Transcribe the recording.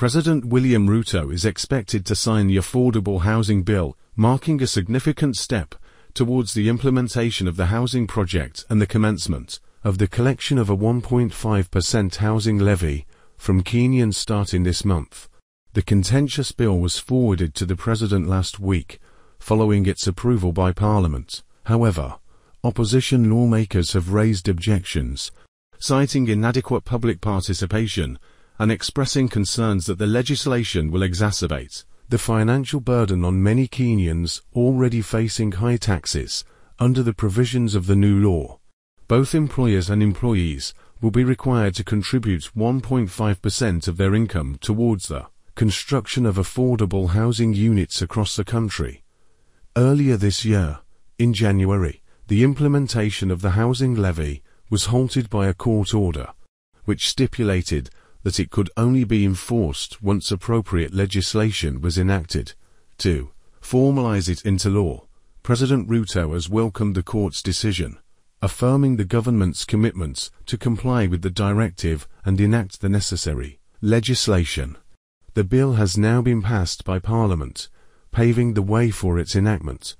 President William Ruto is expected to sign the Affordable Housing Bill, marking a significant step towards the implementation of the housing project and the commencement of the collection of a 1.5% housing levy from Kenyans starting this month. The contentious bill was forwarded to the President last week, following its approval by Parliament. However, opposition lawmakers have raised objections, citing inadequate public participation and expressing concerns that the legislation will exacerbate the financial burden on many Kenyans already facing high taxes under the provisions of the new law. Both employers and employees will be required to contribute 1.5% of their income towards the construction of affordable housing units across the country. Earlier this year, in January, the implementation of the housing levy was halted by a court order, which stipulated that it could only be enforced once appropriate legislation was enacted. To formalize it into law, President Ruto has welcomed the court's decision, affirming the government's commitments to comply with the directive and enact the necessary legislation. The bill has now been passed by Parliament, paving the way for its enactment.